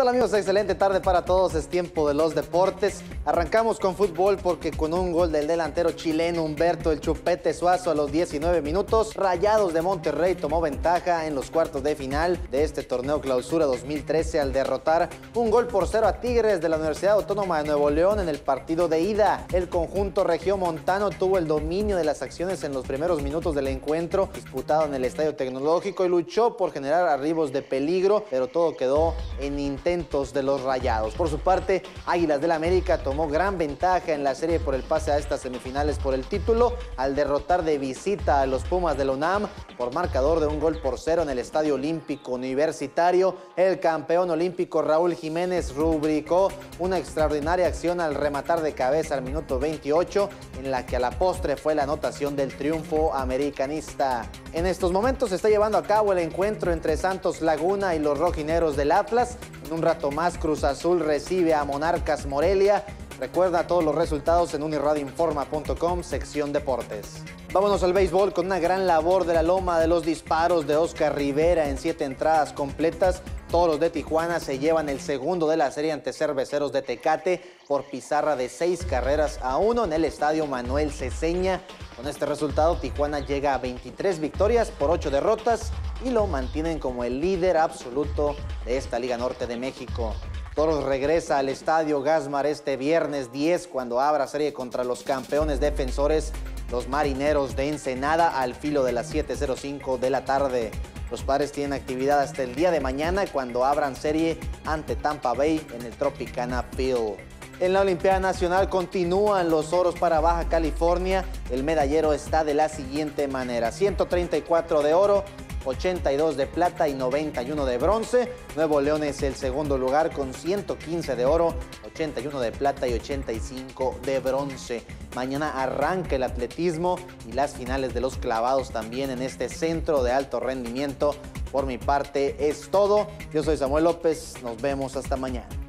¿Qué tal amigos? Excelente tarde para todos, es tiempo de los deportes. Arrancamos con fútbol porque con un gol del delantero chileno Humberto El Chupete Suazo a los 19 minutos, Rayados de Monterrey tomó ventaja en los cuartos de final de este torneo clausura 2013 al derrotar un gol por cero a Tigres de la Universidad Autónoma de Nuevo León en el partido de ida. El conjunto regiomontano tuvo el dominio de las acciones en los primeros minutos del encuentro disputado en el Estadio Tecnológico y luchó por generar arribos de peligro, pero todo quedó en de los rayados. Por su parte, Águilas del América tomó gran ventaja en la serie por el pase a estas semifinales por el título al derrotar de visita a los Pumas de la UNAM por marcador de un gol por cero en el Estadio Olímpico Universitario. El campeón olímpico Raúl Jiménez rubricó una extraordinaria acción al rematar de cabeza al minuto 28 en la que a la postre fue la anotación del triunfo americanista. En estos momentos se está llevando a cabo el encuentro entre Santos Laguna y los rojineros del Atlas un rato más, Cruz Azul recibe a Monarcas Morelia. Recuerda todos los resultados en unirradioinforma.com, sección deportes. Vámonos al béisbol con una gran labor de la loma de los disparos de Oscar Rivera en siete entradas completas. Todos los de Tijuana se llevan el segundo de la serie ante cerveceros de Tecate por pizarra de seis carreras a uno en el estadio Manuel Ceseña. Con este resultado, Tijuana llega a 23 victorias por 8 derrotas y lo mantienen como el líder absoluto de esta Liga Norte de México. Toros regresa al estadio Gasmar este viernes 10 cuando abra serie contra los campeones defensores, los marineros de Ensenada, al filo de las 7.05 de la tarde. Los padres tienen actividad hasta el día de mañana cuando abran serie ante Tampa Bay en el Tropicana Field. En la Olimpiada Nacional continúan los oros para Baja California. El medallero está de la siguiente manera. 134 de oro, 82 de plata y 91 de bronce. Nuevo León es el segundo lugar con 115 de oro, 81 de plata y 85 de bronce. Mañana arranca el atletismo y las finales de los clavados también en este centro de alto rendimiento. Por mi parte es todo. Yo soy Samuel López. Nos vemos hasta mañana.